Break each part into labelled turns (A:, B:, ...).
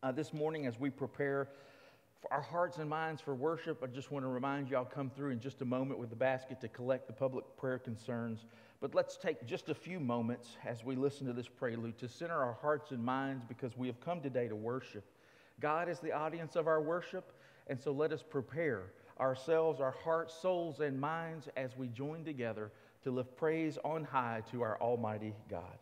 A: Uh, this morning, as we prepare our hearts and minds for worship, I just want to remind you I'll come through in just a moment with the basket to collect the public prayer concerns. But let's take just a few moments as we listen to this prelude to center our hearts and minds because we have come today to worship. God is the audience of our worship, and so let us prepare ourselves, our hearts, souls, and minds as we join together to lift praise on high to our Almighty God.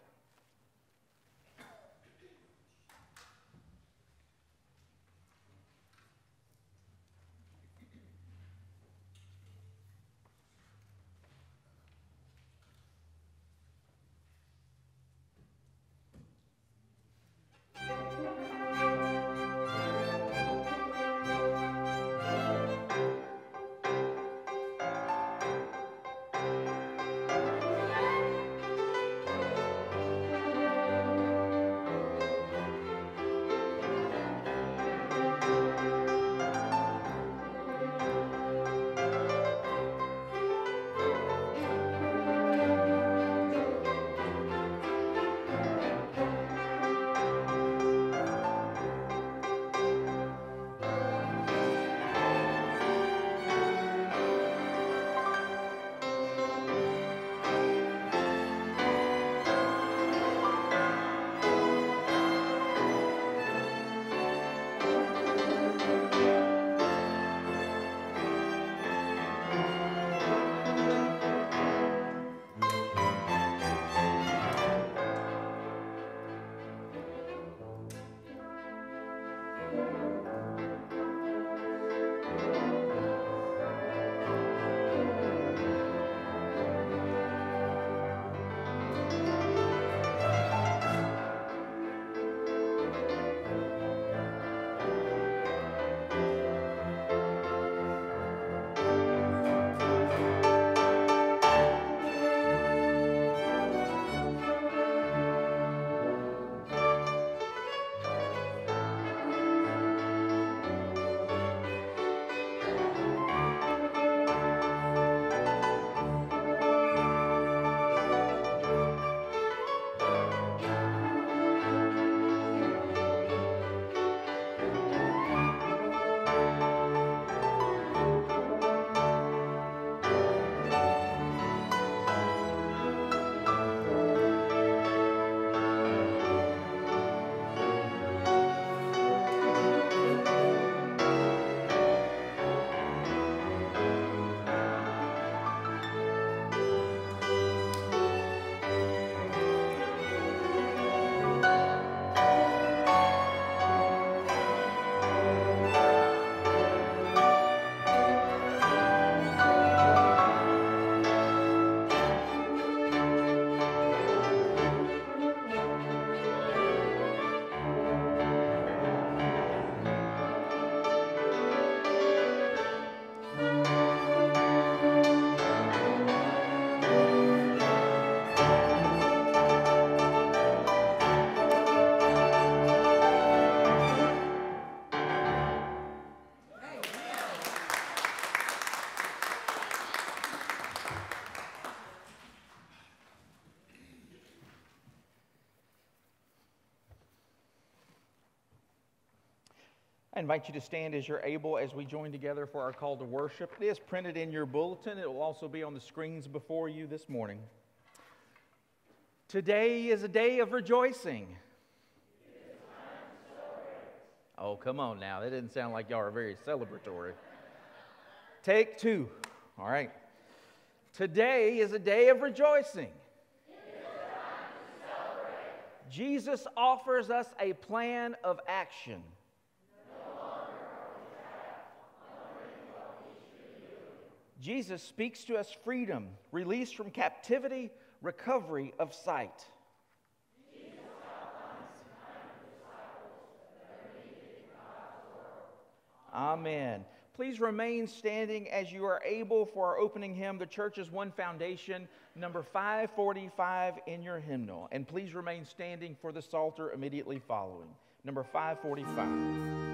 A: Invite you to stand as you're able as we join together for our call to worship. It is printed in your bulletin, it will also be on the screens before you this morning. Today is a day of rejoicing. Oh, come on now. That didn't sound like y'all are very celebratory. Take two. All right. Today is a day of rejoicing. Jesus offers us a plan of action. Jesus speaks to us freedom, release from captivity, recovery of sight. Amen. Please remain standing as you are able for our opening hymn, The Church's One Foundation, number 545 in your hymnal. And please remain standing for the Psalter immediately following, number 545.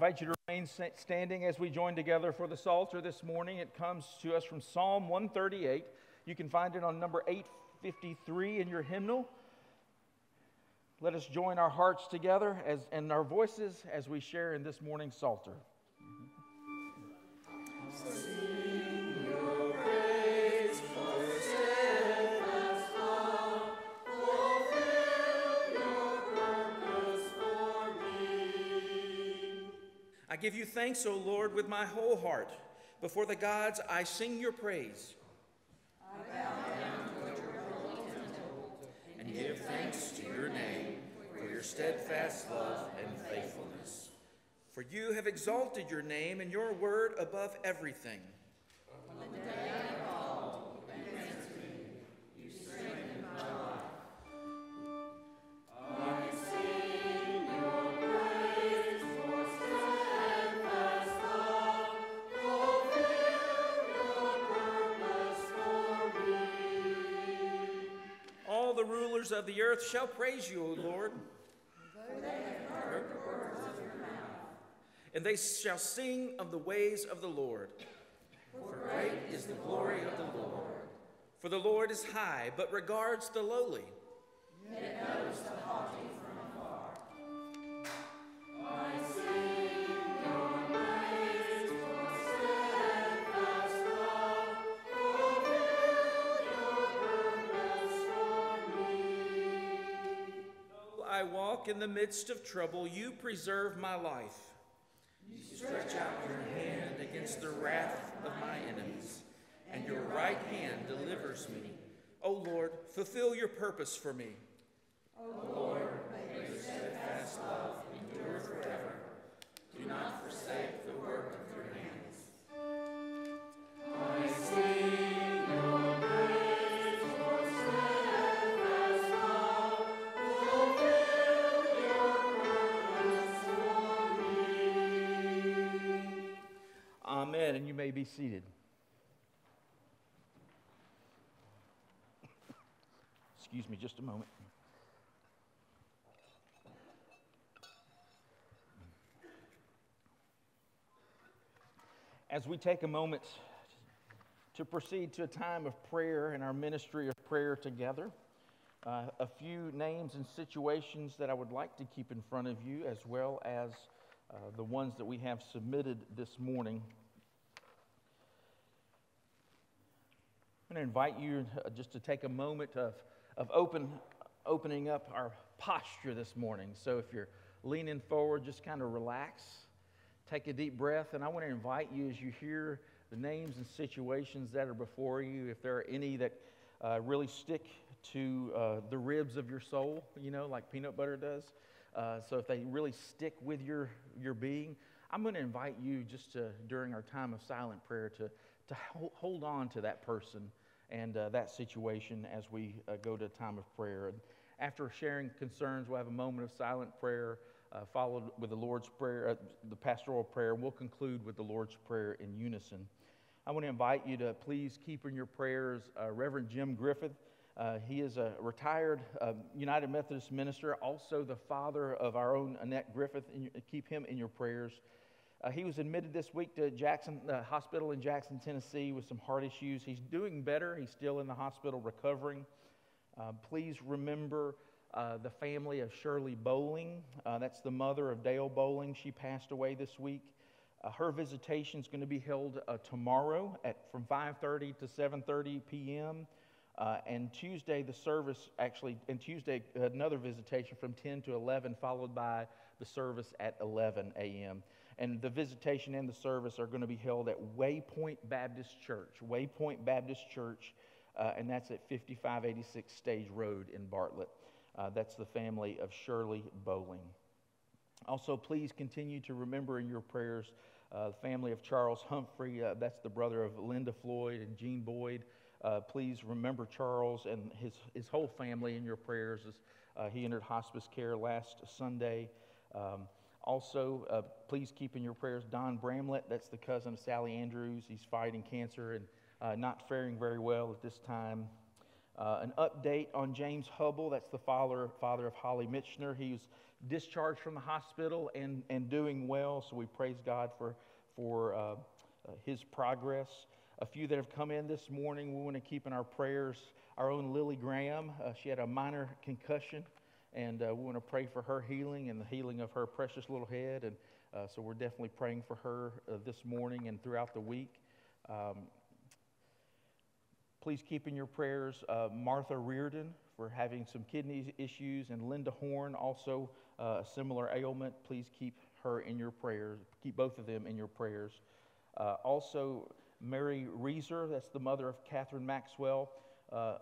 A: Invite you to remain standing as we join together for the Psalter this morning. It comes to us from Psalm 138. You can find it on number 853 in your hymnal. Let us join our hearts together as, and our voices as we share in this morning's Psalter.
B: Give you thanks, O Lord, with my whole heart. Before the gods, I sing your praise. I bow down your holy temple and give thanks to your name for your steadfast love and faithfulness. For you have exalted your name and your word above everything. Rulers of the earth shall praise you, O Lord. And they shall sing of the ways of the Lord. For great is the glory of the Lord. For the Lord is high, but regards the lowly. In the midst of trouble, you preserve my life. You stretch out your hand against the wrath of my enemies, and your right hand delivers me. O Lord, fulfill your purpose for me. O Lord, may your steadfast love endure forever. Do not forsake
A: may be seated. Excuse me just a moment. As we take a moment to proceed to a time of prayer in our ministry of prayer together, uh, a few names and situations that I would like to keep in front of you, as well as uh, the ones that we have submitted this morning. I'm going to invite you uh, just to take a moment of, of open, opening up our posture this morning. So if you're leaning forward, just kind of relax, take a deep breath, and I want to invite you as you hear the names and situations that are before you, if there are any that uh, really stick to uh, the ribs of your soul, you know, like peanut butter does. Uh, so if they really stick with your, your being, I'm going to invite you just to, during our time of silent prayer to, to hold on to that person and uh, that situation as we uh, go to a time of prayer. And after sharing concerns, we'll have a moment of silent prayer, uh, followed with the Lord's Prayer, uh, the pastoral prayer, we'll conclude with the Lord's Prayer in unison. I want to invite you to please keep in your prayers uh, Reverend Jim Griffith. Uh, he is a retired United Methodist minister, also the father of our own Annette Griffith. And keep him in your prayers. Uh, he was admitted this week to Jackson uh, Hospital in Jackson, Tennessee, with some heart issues. He's doing better. He's still in the hospital recovering. Uh, please remember uh, the family of Shirley Bowling. Uh, that's the mother of Dale Bowling. She passed away this week. Uh, her visitation is going to be held tomorrow at from 5:30 to 7:30 p.m. and Tuesday the service actually, and Tuesday another visitation from 10 to 11, followed by the service at 11 a.m and the visitation and the service are going to be held at Waypoint Baptist Church. Waypoint Baptist Church, uh, and that's at 5586 Stage Road in Bartlett. Uh, that's the family of Shirley Bowling. Also, please continue to remember in your prayers uh, the family of Charles Humphrey. Uh, that's the brother of Linda Floyd and Jean Boyd. Uh, please remember Charles and his, his whole family in your prayers as uh, he entered hospice care last Sunday. Um, also, uh, please keep in your prayers Don Bramlett. That's the cousin of Sally Andrews. He's fighting cancer and uh, not faring very well at this time. Uh, an update on James Hubble, that's the father, father of Holly Mitchner. He was discharged from the hospital and, and doing well, so we praise God for, for uh, uh, his progress. A few that have come in this morning, we want to keep in our prayers our own Lily Graham. Uh, she had a minor concussion, and uh, we want to pray for her healing and the healing of her precious little head. And uh, so we're definitely praying for her uh, this morning and throughout the week. Um, please keep in your prayers uh, Martha Reardon for having some kidney issues, and Linda Horn, also uh, a similar ailment. Please keep her in your prayers. Keep both of them in your prayers. also, Mary Reeser, that's the mother of Catherine Maxwell. Uh, uh,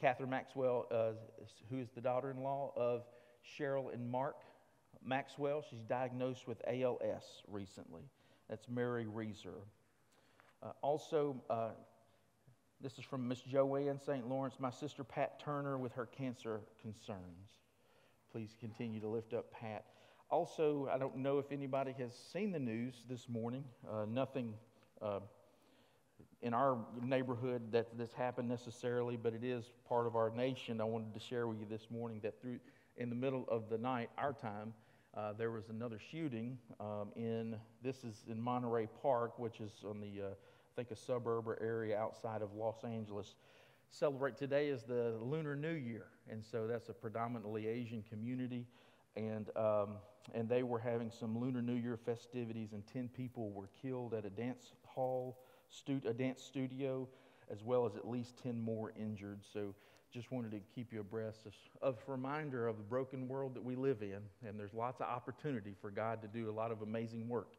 A: Catherine Maxwell, uh, who is the daughter in law of Cheryl and Mark Maxwell. She's diagnosed with ALS recently. That's Mary Reeser. Uh, also, uh, this is from Miss Joanne St. Lawrence, my sister Pat Turner with her cancer concerns. Please continue to lift up Pat. Also, I don't know if anybody has seen the news this morning. Uh, nothing in our neighborhood that this happened necessarily, but it is part of our nation. I wanted to share with you this morning that through in the middle of the night, our time, uh, there was another shooting um, in this is in Monterey Park, which is on the uh, I think a suburb or area outside of Los Angeles. Celebrate today is the Lunar New Year, and so that's a predominantly Asian community, and um, and they were having some Lunar New Year festivities, and ten people were killed at a dance hall stu- a dance studio, as well as at least 10 more injured. So just wanted to keep you abreast of, a reminder of the broken world that we live in. And there's lots of opportunity for God to do a lot of amazing work.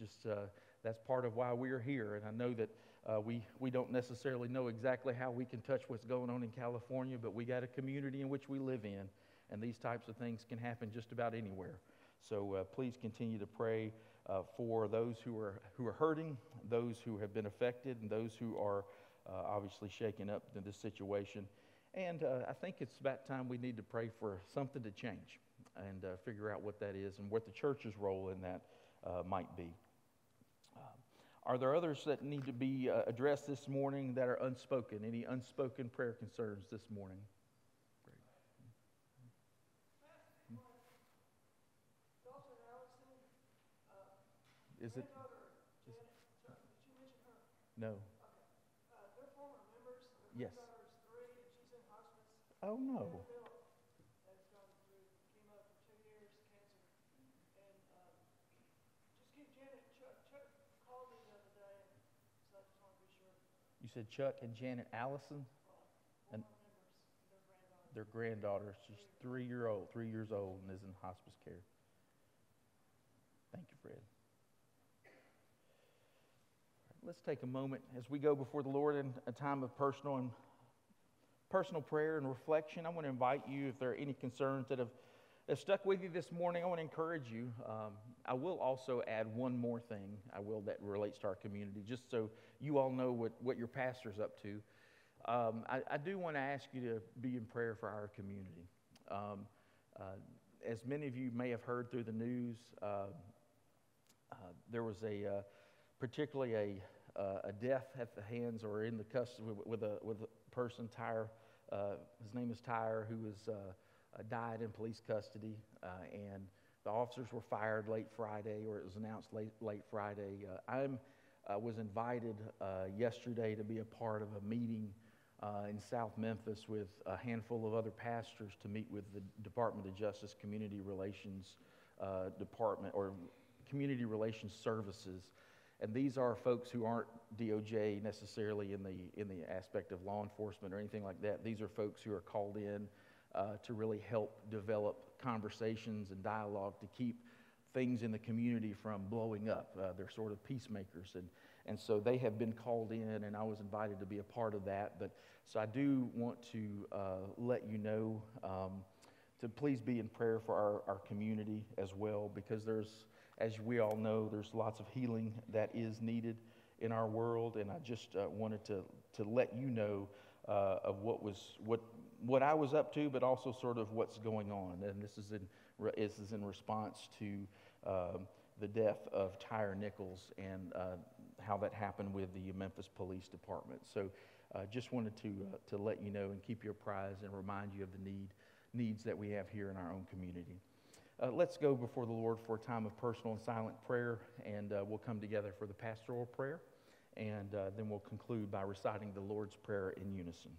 A: Just uh, that's part of why we're here. And I know that uh, we, we don't necessarily know exactly how we can touch what's going on in California, but we got a community in which we live in. And these types of things can happen just about anywhere. So uh, please continue to pray uh, for those who are, who are hurting, those who have been affected, and those who are uh, obviously shaken up in this situation. And uh, I think it's about time we need to pray for something to change and uh, figure out what that is and what the church's role in that uh, might be. Um, are there others that need to be uh, addressed this morning that are unspoken? Any unspoken prayer concerns this morning? Is it? No. Yes. Oh no. You said Chuck and Janet Allison? And their granddaughter. She's three year old, three years old, and is in hospice care. Thank you, Fred let's take a moment as we go before the Lord in a time of personal and personal prayer and reflection. I want to invite you, if there are any concerns that have, stuck with you this morning, I want to encourage you. Um, I will also add one more thing, I will, that relates to our community, just so you all know what, what your pastor's up to. Um, I, I, do want to ask you to be in prayer for our community. Um, uh, as many of you may have heard through the news, uh, uh, there was a uh, particularly a uh, a death at the hands or in the custody with a, with a person, Tyre. Uh, his name is Tyre, who was, uh, uh, died in police custody. Uh, and the officers were fired late Friday, or it was announced late, late Friday. I was invited yesterday to be a part of a meeting in South Memphis with a handful of other pastors to meet with the Department of Justice Community Relations Department or Community Relations Services and these are folks who aren't DOJ necessarily in the, in the aspect of law enforcement or anything like that. These are folks who are called in uh, to really help develop conversations and dialogue to keep things in the community from blowing up. Uh, they're sort of peacemakers. And, and so they have been called in, and I was invited to be a part of that. But so I do want to uh, let you know um, to please be in prayer for our, our community as well, because there's as we all know, there's lots of healing that is needed in our world, and I just uh, wanted to, to let you know uh, of what was what what I was up to, but also sort of what's going on. And this is in this is in response to um, the death of Tyre Nichols and uh, how that happened with the Memphis Police Department. So uh, just wanted to, uh, to let you know and keep you apprised and remind you of the need, needs that we have here in our own community. Uh, let's go before the Lord for a time of personal and silent prayer, and uh, we'll come together for the pastoral prayer, and uh, then we'll conclude by reciting the Lord's Prayer in unison.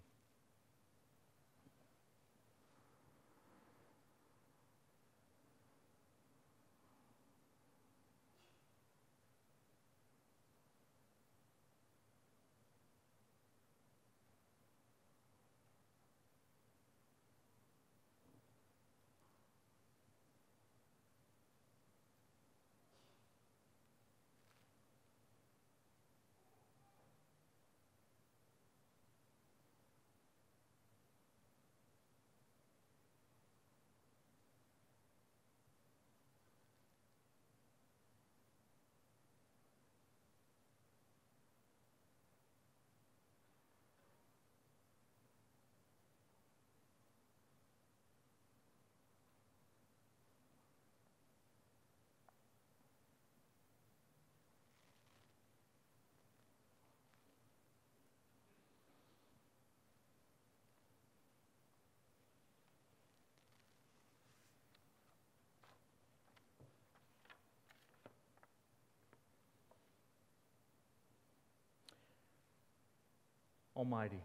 A: Almighty,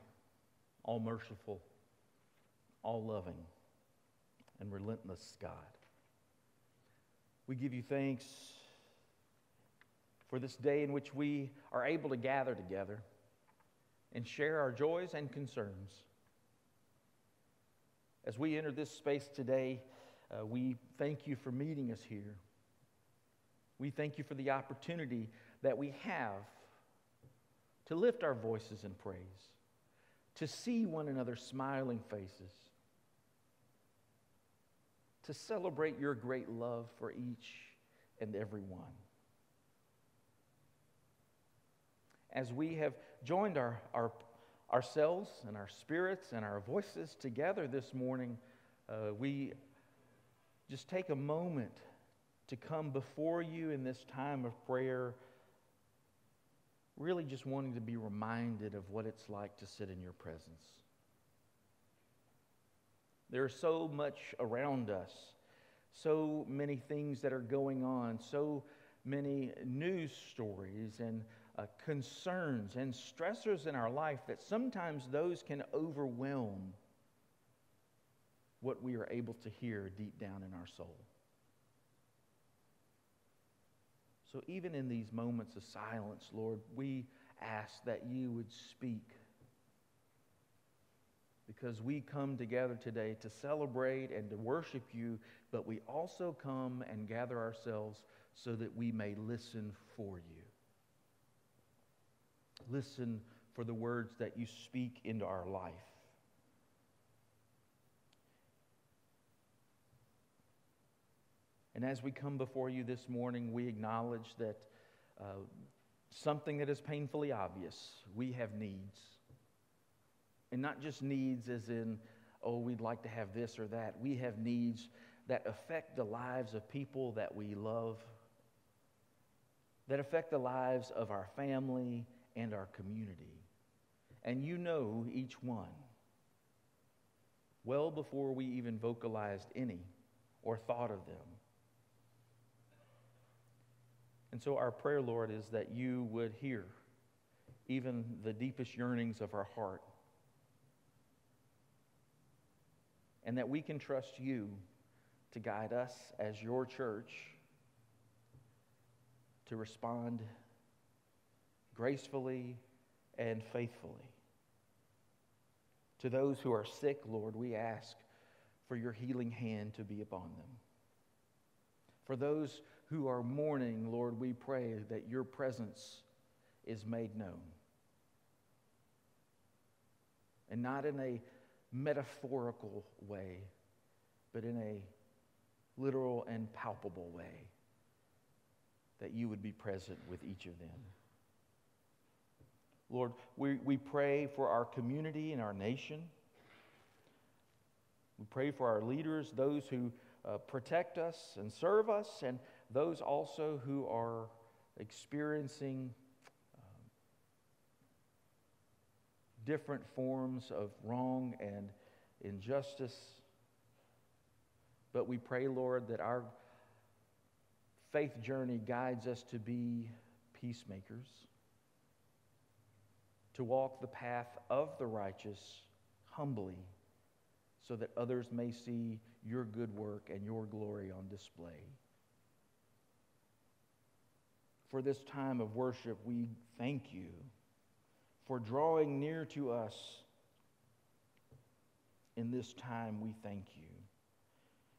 A: all merciful, all loving, and relentless God. We give you thanks for this day in which we are able to gather together and share our joys and concerns. As we enter this space today, uh, we thank you for meeting us here. We thank you for the opportunity that we have to lift our voices in praise, to see one another's smiling faces, to celebrate your great love for each and every one. As we have joined our, our, ourselves and our spirits and our voices together this morning, uh, we just take a moment to come before you in this time of prayer really just wanting to be reminded of what it's like to sit in your presence. There's so much around us, so many things that are going on, so many news stories and uh, concerns and stressors in our life that sometimes those can overwhelm what we are able to hear deep down in our soul. So, even in these moments of silence, Lord, we ask that you would speak. Because we come together today to celebrate and to worship you, but we also come and gather ourselves so that we may listen for you. Listen for the words that you speak into our life. And as we come before you this morning, we acknowledge that uh, something that is painfully obvious we have needs. And not just needs as in, oh, we'd like to have this or that. We have needs that affect the lives of people that we love, that affect the lives of our family and our community. And you know each one well before we even vocalized any or thought of them. And so, our prayer, Lord, is that you would hear even the deepest yearnings of our heart. And that we can trust you to guide us as your church to respond gracefully and faithfully. To those who are sick, Lord, we ask for your healing hand to be upon them. For those who are mourning, Lord, we pray that your presence is made known. And not in a metaphorical way, but in a literal and palpable way, that you would be present with each of them. Lord, we, we pray for our community and our nation. We pray for our leaders, those who uh, protect us and serve us, and those also who are experiencing um, different forms of wrong and injustice. But we pray, Lord, that our faith journey guides us to be peacemakers, to walk the path of the righteous humbly, so that others may see your good work and your glory on display. For this time of worship, we thank you for drawing near to us in this time. We thank you.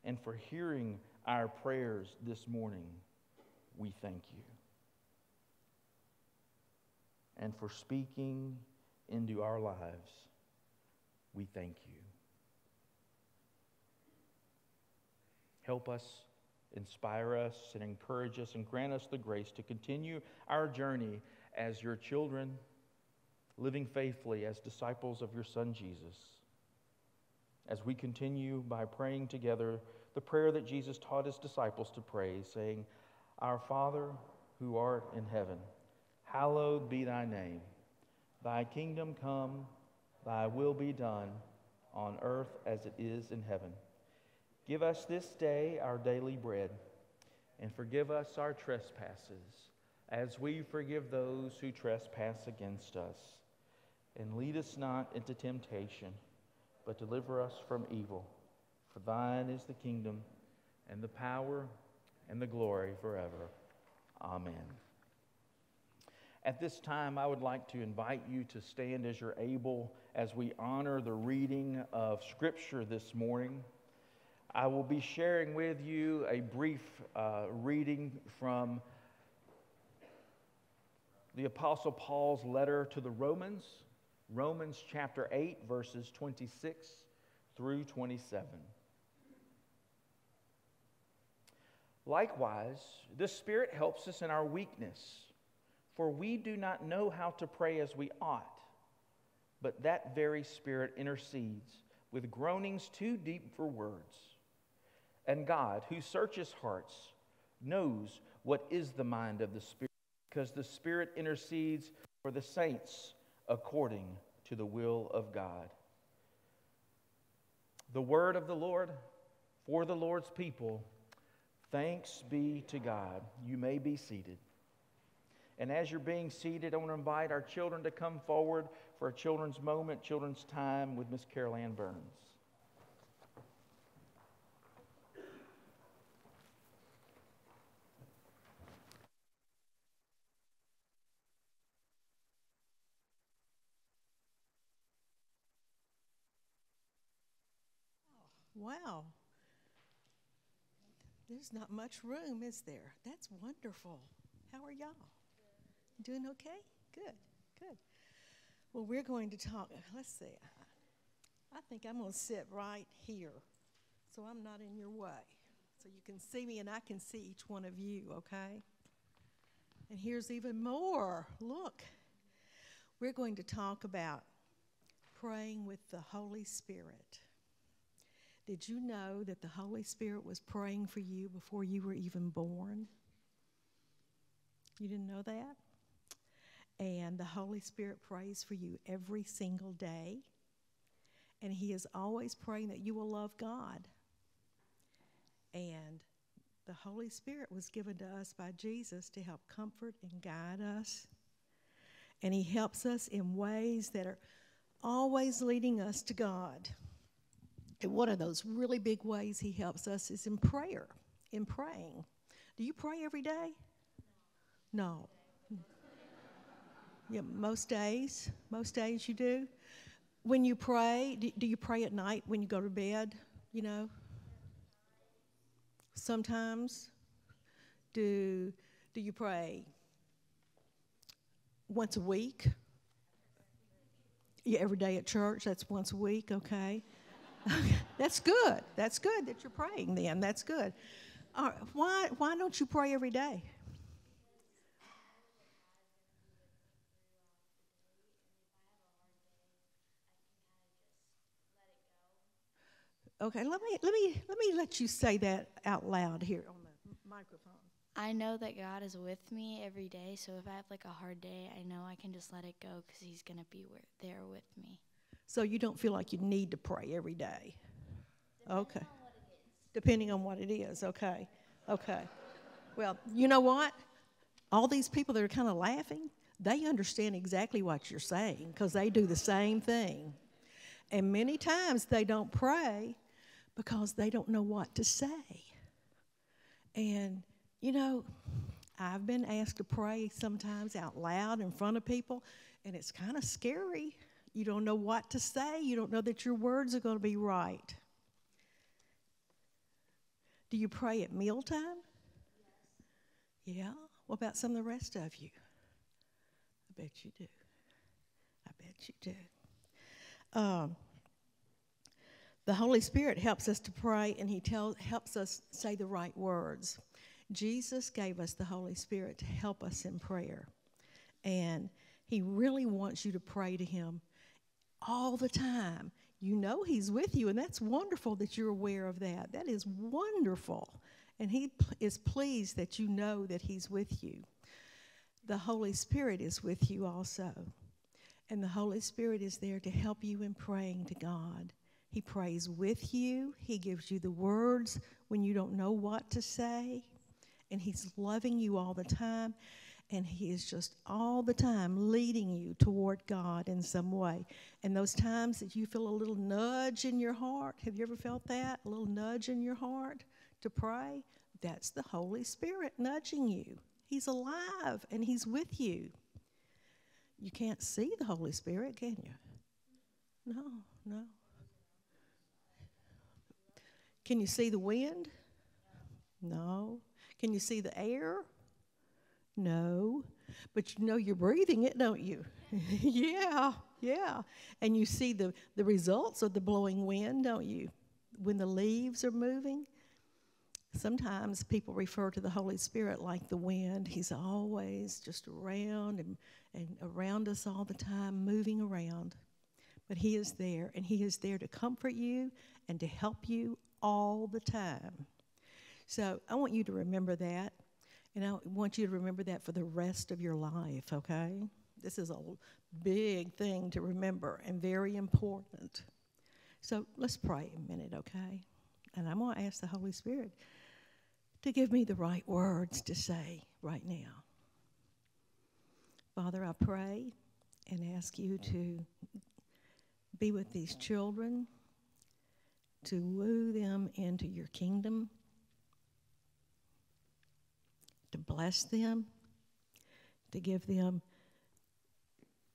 A: And for hearing our prayers this morning, we thank you. And for speaking into our lives, we thank you. Help us, inspire us, and encourage us, and grant us the grace to continue our journey as your children, living faithfully as disciples of your Son Jesus. As we continue by praying together the prayer that Jesus taught his disciples to pray, saying, Our Father who art in heaven, hallowed be thy name. Thy kingdom come, thy will be done, on earth as it is in heaven. Give us this day our daily bread, and forgive us our trespasses, as we forgive those who trespass against us. And lead us not into temptation, but deliver us from evil. For thine is the kingdom, and the power, and the glory forever. Amen. At this time, I would like to invite you to stand as you're able as we honor the reading of Scripture this morning. I will be sharing with you a brief uh, reading from the Apostle Paul's letter to the Romans, Romans chapter 8, verses 26 through 27. Likewise, the Spirit helps us in our weakness, for we do not know how to pray as we ought, but that very Spirit intercedes with groanings too deep for words. And God, who searches hearts, knows what is the mind of the Spirit, because the Spirit intercedes for the saints according to the will of God. The word of the Lord for the Lord's people. Thanks be to God. You may be seated. And as you're being seated, I want to invite our children to come forward for a children's moment, children's time with Miss Carol Ann Burns.
C: Wow. There's not much room, is there? That's wonderful. How are y'all? Doing okay? Good, good. Well, we're going to talk. Let's see. I think I'm going to sit right here so I'm not in your way. So you can see me and I can see each one of you, okay? And here's even more. Look, we're going to talk about praying with the Holy Spirit. Did you know that the Holy Spirit was praying for you before you were even born? You didn't know that? And the Holy Spirit prays for you every single day. And He is always praying that you will love God. And the Holy Spirit was given to us by Jesus to help comfort and guide us. And He helps us in ways that are always leading us to God. And one of those really big ways he helps us is in prayer, in praying. Do you pray every day? No. Hmm. Yeah, most days. Most days you do. When you pray, do, do you pray at night when you go to bed? You know? Sometimes. Do, do you pray once a week? Yeah, every day at church, that's once a week, okay? That's good. That's good that you're praying then. That's good. Uh, why, why don't you pray every day? Okay, let me let me let me let you say that out loud here on the microphone.
D: I know that God is with me every day. So if I have like a hard day, I know I can just let it go because He's going to be there with me.
C: So you don't feel like you need to pray every day? Okay. Depending on what it is. Okay. Okay. Well, you know what? All these people that are kind of laughing, they understand exactly what you're saying because they do the same thing. And many times they don't pray because they don't know what to say. And, you know, I've been asked to pray sometimes out loud in front of people, and it's kind of scary. You don't know what to say, you don't know that your words are going to be right. Do you pray at mealtime? Yes. Yeah? What about some of the rest of you? I bet you do. I bet you do. Um, the Holy Spirit helps us to pray and He tells, helps us say the right words. Jesus gave us the Holy Spirit to help us in prayer. And He really wants you to pray to Him all the time. You know He's with you, and that's wonderful that you're aware of that. That is wonderful. And He is pleased that you know that He's with you. The Holy Spirit is with you also. And the Holy Spirit is there to help you in praying to God. He prays with you. He gives you the words when you don't know what to say. And He's loving you all the time. And He is just all the time leading you toward God in some way. And those times that you feel a little nudge in your heart, have you ever felt that? A little nudge in your heart to pray? That's the Holy Spirit nudging you. He's alive and He's with you. You can't see the Holy Spirit, can you? No, no. Can you see the wind? No. Can you see the air? No. But you know you're breathing it, don't you? yeah, yeah. And you see the, the results of the blowing wind, don't you? When the leaves are moving. Sometimes people refer to the Holy Spirit like the wind. He's always just around and, and around us all the time, moving around. But He is there, and He is there to comfort you and to help you all the time. So I want you to remember that, and I want you to remember that for the rest of your life, okay? This is a big thing to remember and very important. So let's pray a minute, okay? And I'm going to ask the Holy Spirit to give me the right words to say right now. Father, I pray and ask you to be with these children to woo them into your kingdom, to bless them, to give them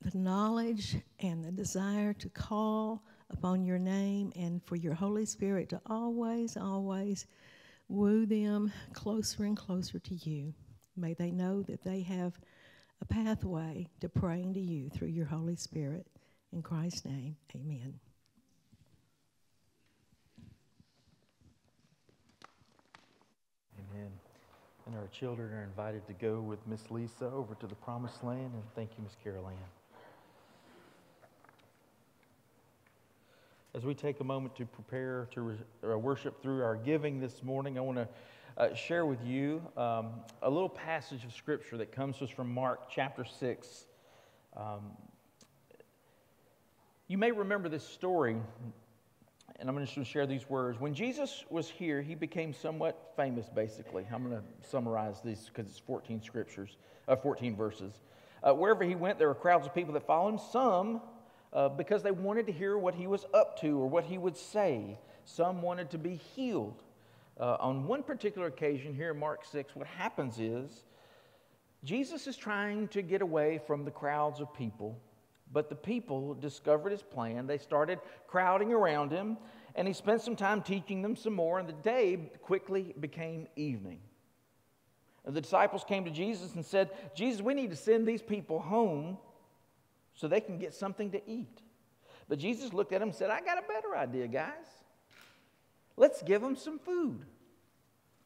C: the knowledge and the desire to call upon your name, and for your Holy Spirit to always, always woo them closer and closer to you. May they know that they have a pathway to praying to you through your Holy Spirit. In Christ's name, amen.
A: And our children are invited to go with Miss Lisa over to the promised land. And thank you, Miss Carol As we take a moment to prepare to uh, worship through our giving this morning, I want to uh, share with you um, a little passage of Scripture that comes to us from Mark chapter 6. Um, you may remember this story and I'm going to share these words. When Jesus was here, he became somewhat famous, basically. I'm going to summarize these because it's 14 scriptures, uh, 14 verses. Uh, wherever he went, there were crowds of people that followed him, some uh, because they wanted to hear what he was up to or what he would say. Some wanted to be healed. Uh, on one particular occasion here in Mark 6, what happens is Jesus is trying to get away from the crowds of people but the people discovered his plan. They started crowding around him, and he spent some time teaching them some more, and the day quickly became evening. The disciples came to Jesus and said, Jesus, we need to send these people home so they can get something to eat. But Jesus looked at them and said, I got a better idea, guys. Let's give them some food.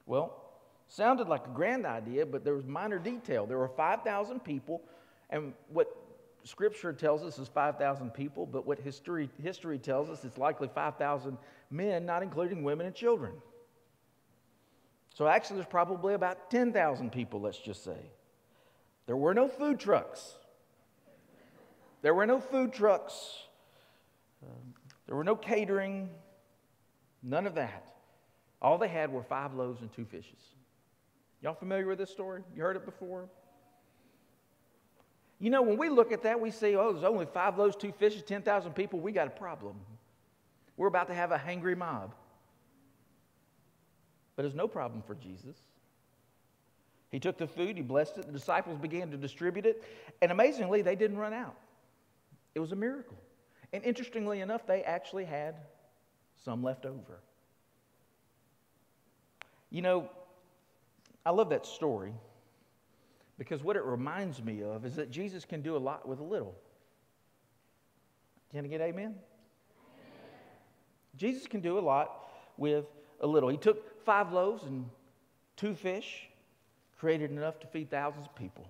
A: Well, sounded like a grand idea, but there was minor detail. There were 5,000 people, and what Scripture tells us is 5,000 people, but what history, history tells us it's likely 5,000 men, not including women and children. So actually, there's probably about 10,000 people, let's just say. There were no food trucks. There were no food trucks. Um, there were no catering. None of that. All they had were five loaves and two fishes. Y'all familiar with this story? You heard it before? You know, when we look at that, we see, oh, there's only five loaves, two fishes, 10,000 people. We got a problem. We're about to have a hangry mob. But it's no problem for Jesus. He took the food, he blessed it, the disciples began to distribute it, and amazingly, they didn't run out. It was a miracle. And interestingly enough, they actually had some left over. You know, I love that story because what it reminds me of is that Jesus can do a lot with a little. Can I get amen? amen? Jesus can do a lot with a little. He took five loaves and two fish, created enough to feed thousands of people.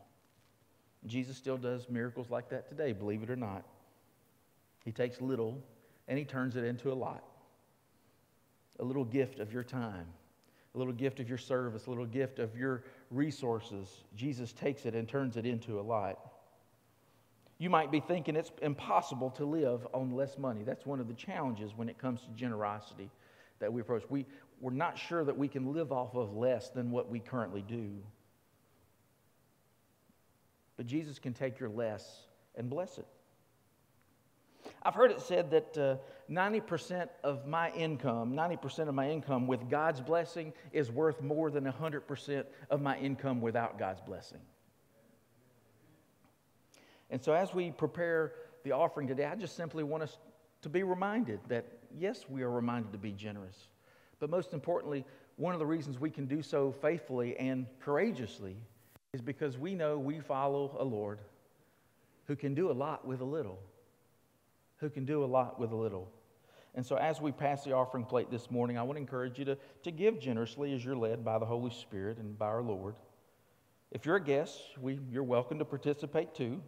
A: Jesus still does miracles like that today, believe it or not. He takes little and he turns it into a lot. A little gift of your time, a little gift of your service, a little gift of your resources. Jesus takes it and turns it into a lot. You might be thinking it's impossible to live on less money. That's one of the challenges when it comes to generosity that we approach. We, we're not sure that we can live off of less than what we currently do. But Jesus can take your less and bless it. I've heard it said that uh, 90% of my income, 90% of my income with God's blessing is worth more than 100% of my income without God's blessing. And so, as we prepare the offering today, I just simply want us to be reminded that, yes, we are reminded to be generous. But most importantly, one of the reasons we can do so faithfully and courageously is because we know we follow a Lord who can do a lot with a little who can do a lot with a little. And so, as we pass the offering plate this morning, I want to encourage you to, to give generously as you're led by the Holy Spirit and by our Lord. If you're a guest, we, you're welcome to participate too.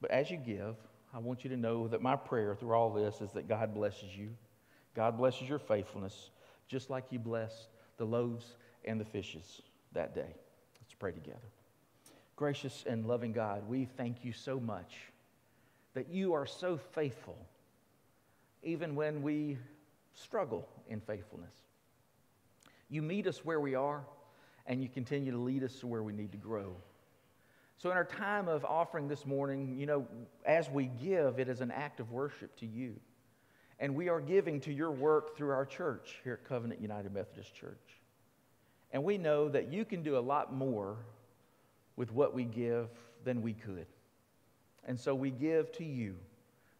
A: But as you give, I want you to know that my prayer through all this is that God blesses you. God blesses your faithfulness, just like He blessed the loaves and the fishes that day. Let's pray together. Gracious and loving God, we thank you so much that you are so faithful, even when we struggle in faithfulness. You meet us where we are, and you continue to lead us to where we need to grow. So, in our time of offering this morning, you know, as we give, it is an act of worship to you. And we are giving to your work through our church here at Covenant United Methodist Church. And we know that you can do a lot more with what we give than we could. And so we give to you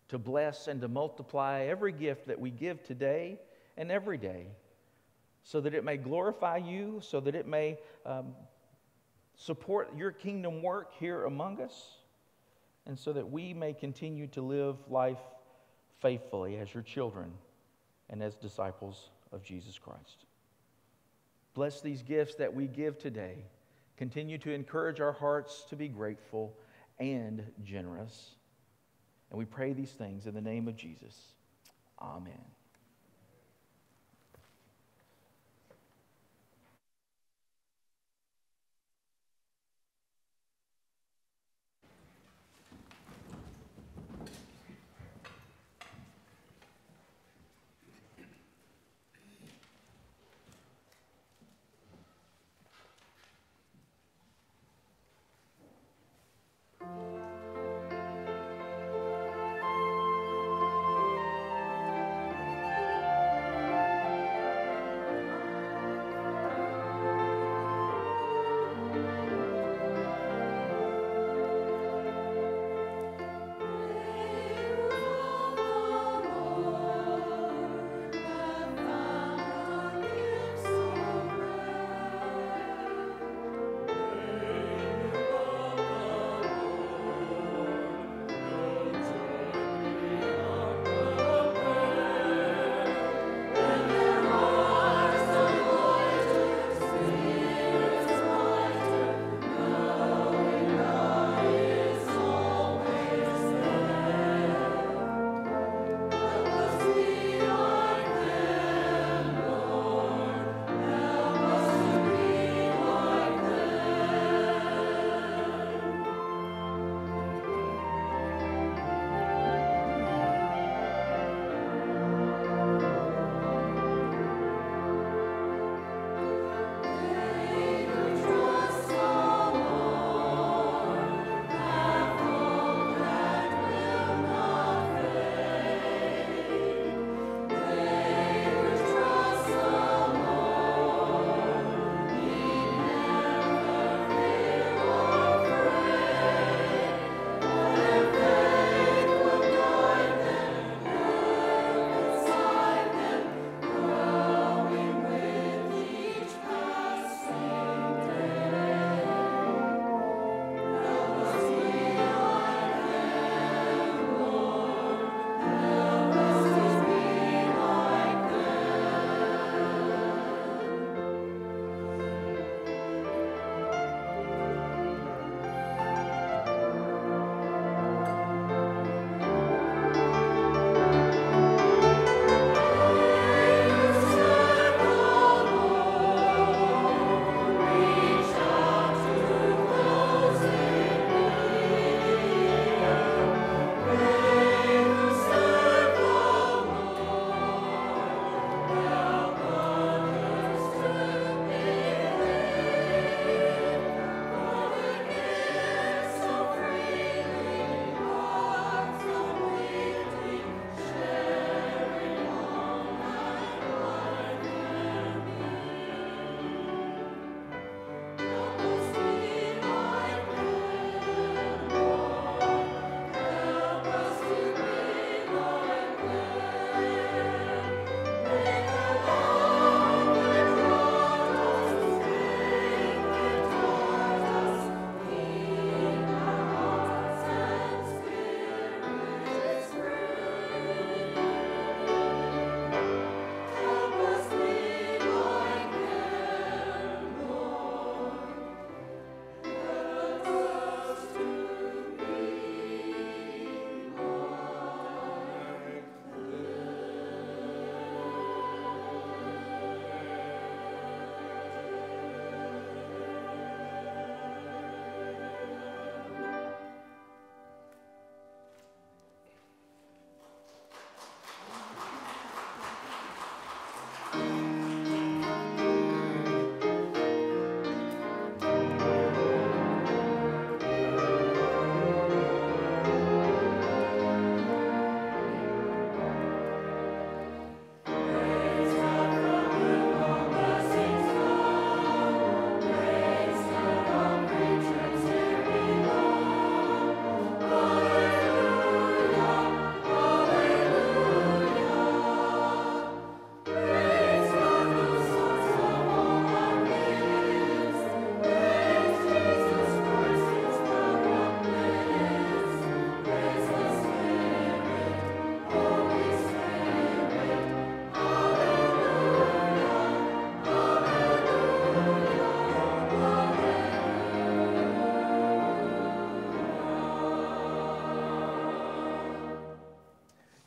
A: to bless and to multiply every gift that we give today and every day so that it may glorify you, so that it may um, support your kingdom work here among us, and so that we may continue to live life faithfully as your children and as disciples of Jesus Christ. Bless these gifts that we give today. Continue to encourage our hearts to be grateful and generous. And we pray these things in the name of Jesus. Amen.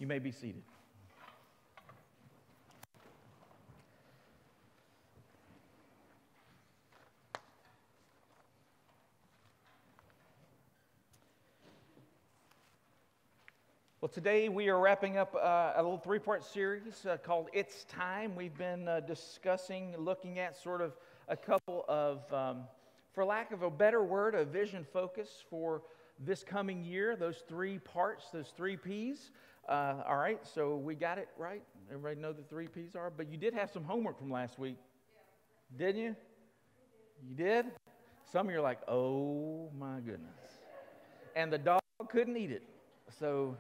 A: May be seated. Well, today we are wrapping up uh, a little three part series uh, called It's Time. We've been uh, discussing, looking at sort of a couple of, um, for lack of a better word, a vision focus for this coming year, those three parts, those three P's. Uh, all right, so we got it right. Everybody know the three P's are? But you did have some homework from last week, didn't you? You did? Some of you are like, oh my goodness. And the dog couldn't eat it. So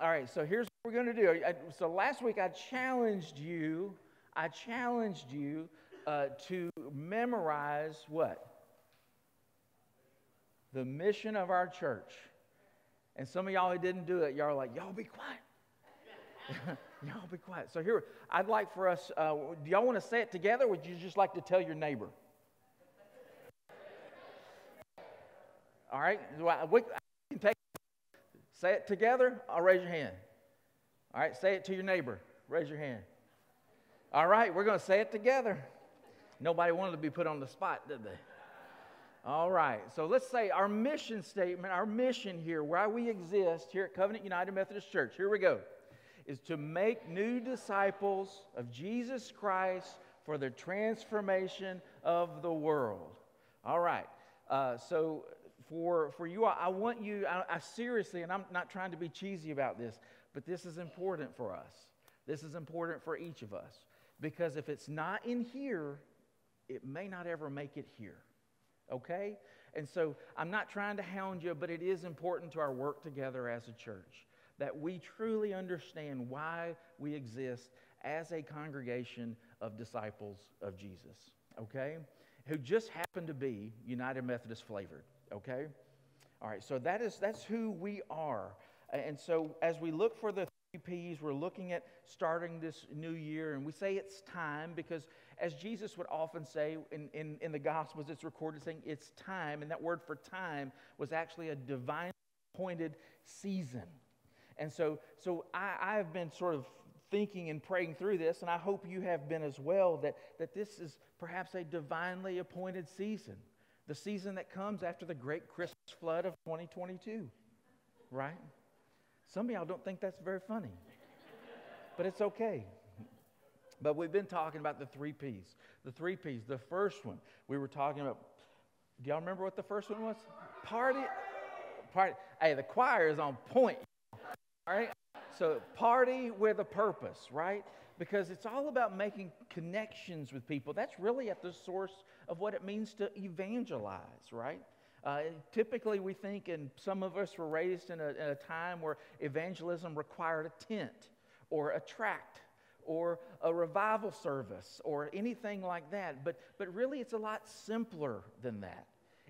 A: all right, so here's what we're going to do. I, so last week I challenged you, I challenged you uh, to memorize what? The mission of our church. And some of y'all who didn't do it, y'all are like, y'all be quiet. y'all be quiet. So here, I'd like for us, uh, do y'all want to say it together? would you just like to tell your neighbor? All right, we can take Say it together, I'll raise your hand. All right, say it to your neighbor. Raise your hand. All right, we're going to say it together. Nobody wanted to be put on the spot, did they? All right, so let's say our mission statement, our mission here, why we exist here at Covenant United Methodist Church, here we go, is to make new disciples of Jesus Christ for the transformation of the world. All right, uh, so for, for you, I, I want you, I, I seriously, and I'm not trying to be cheesy about this, but this is important for us. This is important for each of us. Because if it's not in here, it may not ever make it here. Okay? And so I'm not trying to hound you, but it is important to our work together as a church that we truly understand why we exist as a congregation of disciples of Jesus. Okay? Who just happen to be United Methodist flavored okay? All right, so that is that's who we are. And so as we look for the three P's, we're looking at starting this new year, and we say it's time because as Jesus would often say in, in, in the Gospels, it's recorded saying it's time, and that word for time was actually a divine appointed season. And so, so I, I have been sort of thinking and praying through this, and I hope you have been as well, that, that this is perhaps a divinely appointed season the season that comes after the great Christmas flood of 2022, right? Some of y'all don't think that's very funny, but it's okay. But we've been talking about the three P's. The three P's. The first one, we were talking about. Do y'all remember what the first one was? Party. Party. Hey, the choir is on point. All right? So, party with a purpose, right? Because it's all about making connections with people. That's really at the source of what it means to evangelize, right? Uh, typically, we think, and some of us were raised in a, in a time where evangelism required a tent or a tract or a revival service or anything like that. But, but really, it's a lot simpler than that.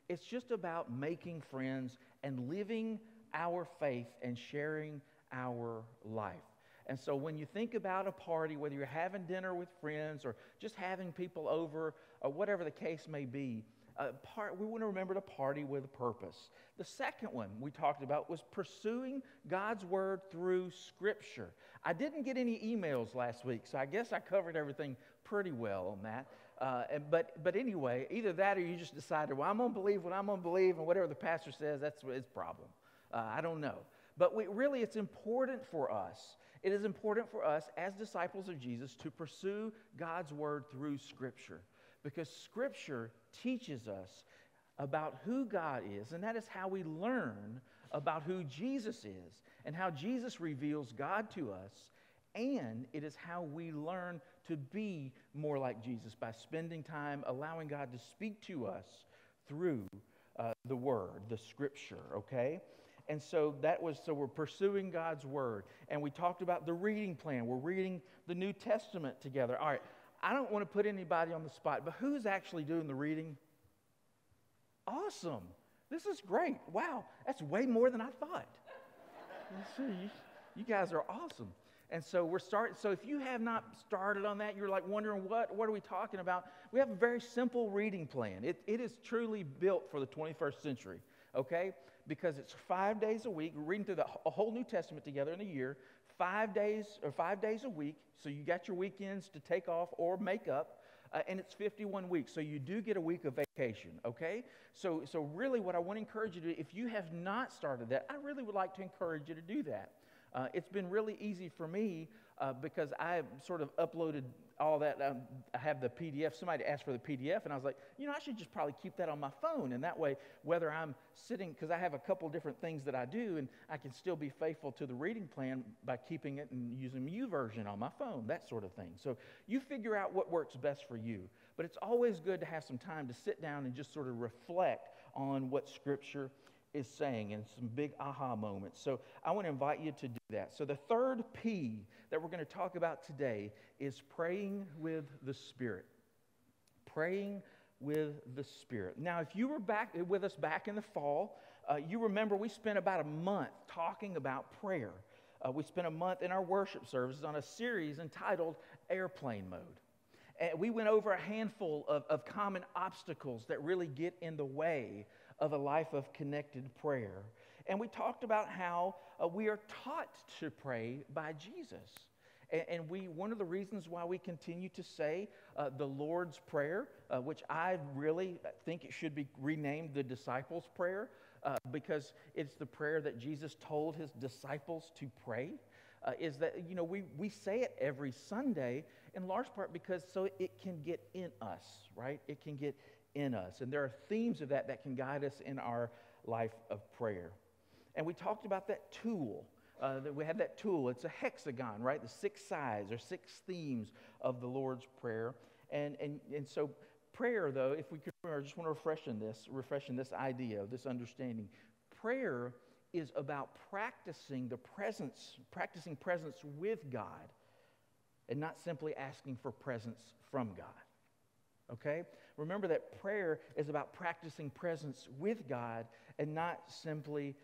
A: It's just about making friends and living our faith and sharing our life. And so when you think about a party, whether you're having dinner with friends or just having people over or whatever the case may be, part, we want to remember to party with a purpose. The second one we talked about was pursuing God's word through Scripture. I didn't get any emails last week, so I guess I covered everything pretty well on that. Uh, and, but, but anyway, either that or you just decided, well, I'm going to believe what I'm going to believe, and whatever the pastor says, that's his problem. Uh, I don't know. But we, really, it's important for us. It is important for us as disciples of Jesus to pursue God's word through Scripture because Scripture teaches us about who God is, and that is how we learn about who Jesus is and how Jesus reveals God to us. And it is how we learn to be more like Jesus by spending time allowing God to speak to us through uh, the Word, the Scripture, okay? And so that was, so we're pursuing God's Word. And we talked about the reading plan. We're reading the New Testament together. All right, I don't want to put anybody on the spot, but who's actually doing the reading? Awesome. This is great. Wow, that's way more than I thought. you guys are awesome. And so we're starting. So if you have not started on that, you're like wondering what what are we talking about? We have a very simple reading plan. It, it is truly built for the 21st century. Okay, because it's five days a week. Reading through the whole New Testament together in a year, five days or five days a week. So you got your weekends to take off or make up. Uh, and it's 51 weeks. So you do get a week of vacation, okay? So, so really, what I want to encourage you to do, if you have not started that, I really would like to encourage you to do that. Uh, it's been really easy for me uh, because I sort of uploaded all that. Um, I have the PDF. Somebody asked for the PDF, and I was like, you know, I should just probably keep that on my phone. And that way, whether I'm sitting, because I have a couple different things that I do, and I can still be faithful to the reading plan by keeping it and using YouVersion on my phone, that sort of thing. So you figure out what works best for you. But it's always good to have some time to sit down and just sort of reflect on what Scripture is saying and some big aha moments. So I want to invite you to do that. So the third P that we're going to talk about today is praying with the Spirit. Praying with the Spirit. Now, if you were back with us back in the fall, uh, you remember we spent about a month talking about prayer. Uh, we spent a month in our worship services on a series entitled Airplane Mode. And we went over a handful of, of common obstacles that really get in the way of a life of connected prayer. And we talked about how uh, we are taught to pray by Jesus. And, and, we, one of the reasons why we continue to say uh, the Lord's Prayer, uh, which I really think it should be renamed the Disciples' Prayer, uh, because it's the prayer that Jesus told his disciples to pray, uh, is that, you know, we, we say it every Sunday in large part because so it can get in us, right? It can get in us. And there are themes of that that can guide us in our life of prayer. And we talked about that tool. Uh, that we have that tool. It's a hexagon, right? The six sides or six themes of the Lord's Prayer. And, and, and so prayer, though, if we could, I just want to refresh in this, refresh in this idea, this understanding. Prayer is about practicing the presence, practicing presence with God, and not simply asking for presents from God. Okay? Remember that prayer is about practicing presence with God and not simply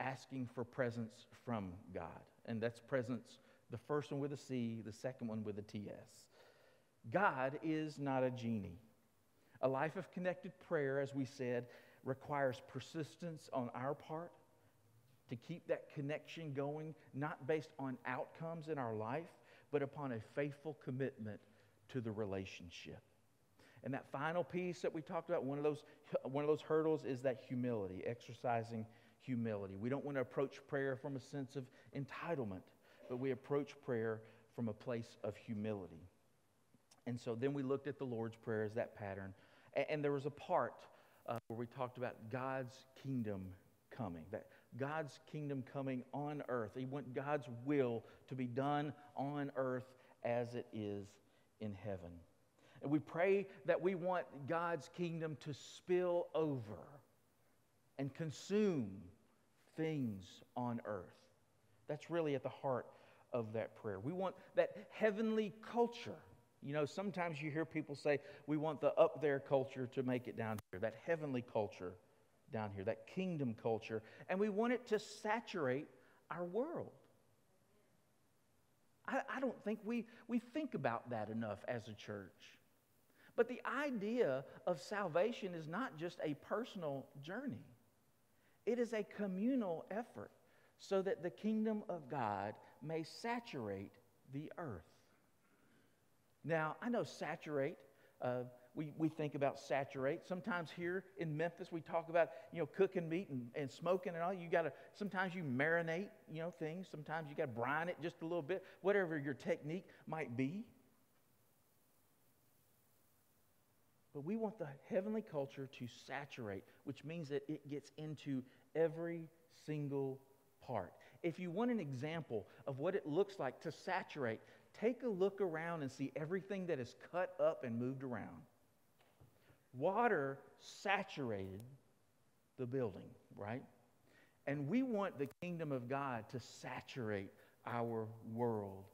A: asking for presents from God. And that's presence, the first one with a C, the second one with a TS. God is not a genie. A life of connected prayer, as we said, requires persistence on our part to keep that connection going, not based on outcomes in our life, but upon a faithful commitment to the relationship. And that final piece that we talked about, one of those, one of those hurdles is that humility, exercising humility. We don't want to approach prayer from a sense of entitlement, but we approach prayer from a place of humility. And so then we looked at the Lord's Prayer as that pattern. And, and there was a part uh, where we talked about God's kingdom coming, that God's kingdom coming on earth. He want God's will to be done on earth as it is in heaven. And we pray that we want God's kingdom to spill over and consume things on earth. That's really at the heart of that prayer. We want that heavenly culture. You know, sometimes you hear people say, we want the up there culture to make it down here, that heavenly culture down here, that kingdom culture, and we want it to saturate our world. I, I don't think we, we think about that enough as a church. But the idea of salvation is not just a personal journey, it is a communal effort so that the kingdom of God may saturate the earth. Now, I know saturate, uh, we, we think about saturate. Sometimes here in Memphis, we talk about, you know, cooking meat and, and smoking and all. You got to, sometimes you marinate, you know, things. Sometimes you got to brine it just a little bit, whatever your technique might be. But we want the heavenly culture to saturate, which means that it gets into every single part. If you want an example of what it looks like to saturate, take a look around and see everything that is cut up and moved around. Water saturated the building, right? And we want the kingdom of God to saturate our world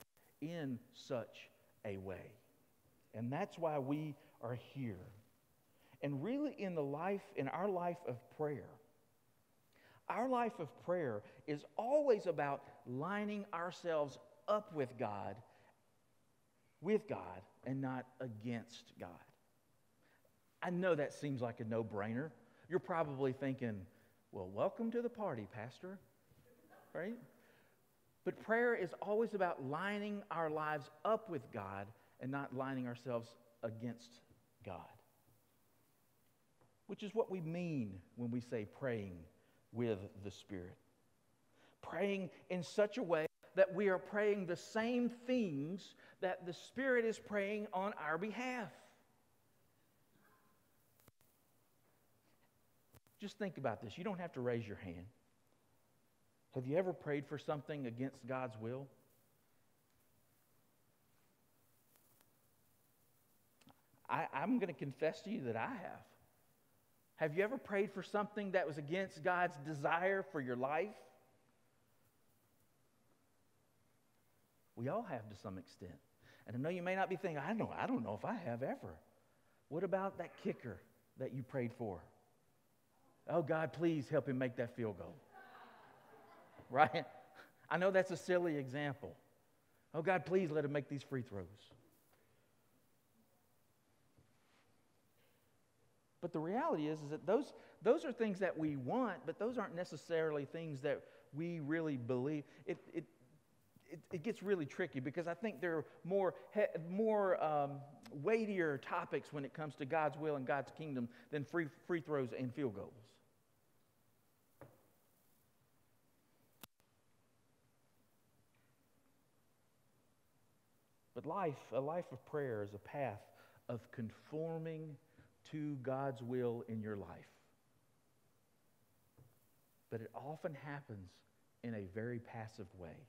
A: in such a way. And that's why we are here. And really, in the life, in our life of prayer, our life of prayer is always about lining ourselves up with God, with God, and not against God. I know that seems like a no brainer. You're probably thinking, well, welcome to the party, Pastor. Right? But prayer is always about lining our lives up with God and not lining ourselves against God. Which is what we mean when we say praying with the Spirit. Praying in such a way that we are praying the same things that the Spirit is praying on our behalf. Just think about this. You don't have to raise your hand. Have you ever prayed for something against God's will? I, am going to confess to you that I have. Have you ever prayed for something that was against God's desire for your life? We all have to some extent. And I know you may not be thinking, I don't, I don't know if I have ever. What about that kicker that you prayed for? Oh, God, please help him make that field goal right? I know that's a silly example. Oh, God, please let him make these free throws. But the reality is, is that those, those are things that we want, but those aren't necessarily things that we really believe. It, it, it, it gets really tricky because I think there are more, more um, weightier topics when it comes to God's will and God's kingdom than free, free throws and field goals. But life, a life of prayer, is a path of conforming to God's will in your life. But it often happens in a very passive way.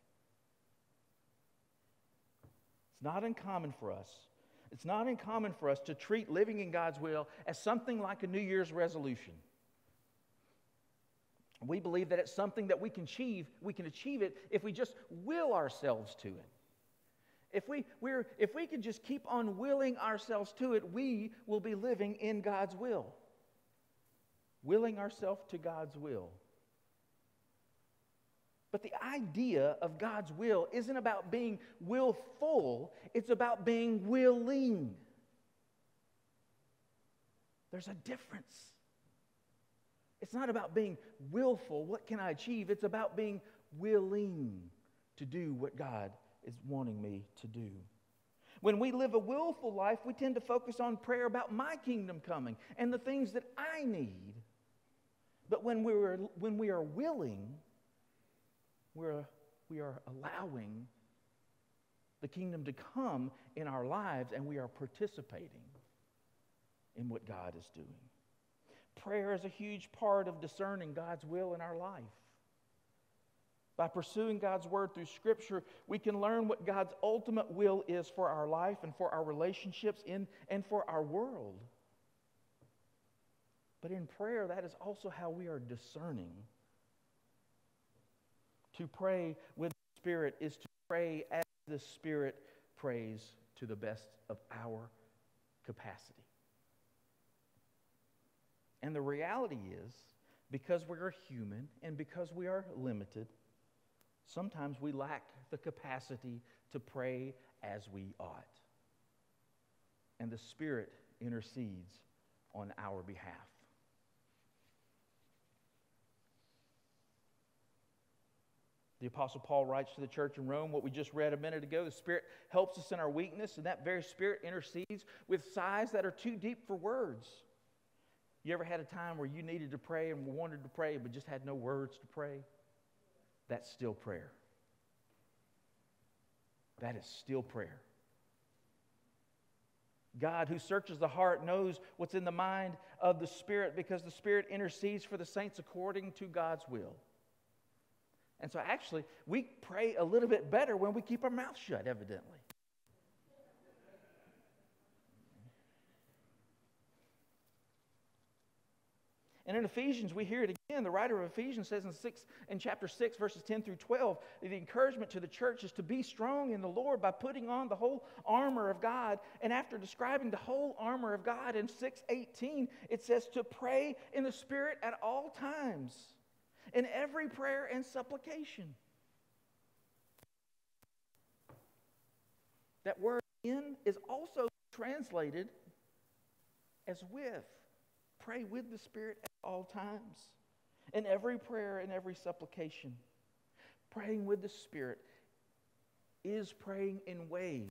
A: It's not uncommon for us. It's not uncommon for us to treat living in God's will as something like a New Year's resolution. We believe that it's something that we can achieve, we can achieve it if we just will ourselves to it. If we, we're, if we can just keep on willing ourselves to it, we will be living in God's will. Willing ourselves to God's will. But the idea of God's will isn't about being willful, it's about being willing. There's a difference. It's not about being willful, what can I achieve? It's about being willing to do what God is wanting me to do. When we live a willful life, we tend to focus on prayer about my kingdom coming and the things that I need. But when, we are, when we are willing, we're, we are allowing the kingdom to come in our lives and we are participating in what God is doing. Prayer is a huge part of discerning God's will in our life. By pursuing God's word through Scripture, we can learn what God's ultimate will is for our life and for our relationships in, and for our world. But in prayer, that is also how we are discerning. To pray with the Spirit is to pray as the Spirit prays to the best of our capacity. And the reality is, because we are human and because we are limited, sometimes we lack the capacity to pray as we ought. And the Spirit intercedes on our behalf. The Apostle Paul writes to the church in Rome what we just read a minute ago. The Spirit helps us in our weakness, and that very Spirit intercedes with sighs that are too deep for words. You ever had a time where you needed to pray and wanted to pray but just had no words to pray? That's still prayer. That is still prayer. God, who searches the heart, knows what's in the mind of the Spirit because the Spirit intercedes for the saints according to God's will. And so, actually, we pray a little bit better when we keep our mouth shut, evidently. And in Ephesians, we hear it again. The writer of Ephesians says in, six, in chapter 6, verses 10 through 12, the encouragement to the church is to be strong in the Lord by putting on the whole armor of God. And after describing the whole armor of God in 618, it says to pray in the Spirit at all times, in every prayer and supplication. That word in is also translated as with. Pray with the Spirit all times, in every prayer and every supplication. Praying with the Spirit is praying in ways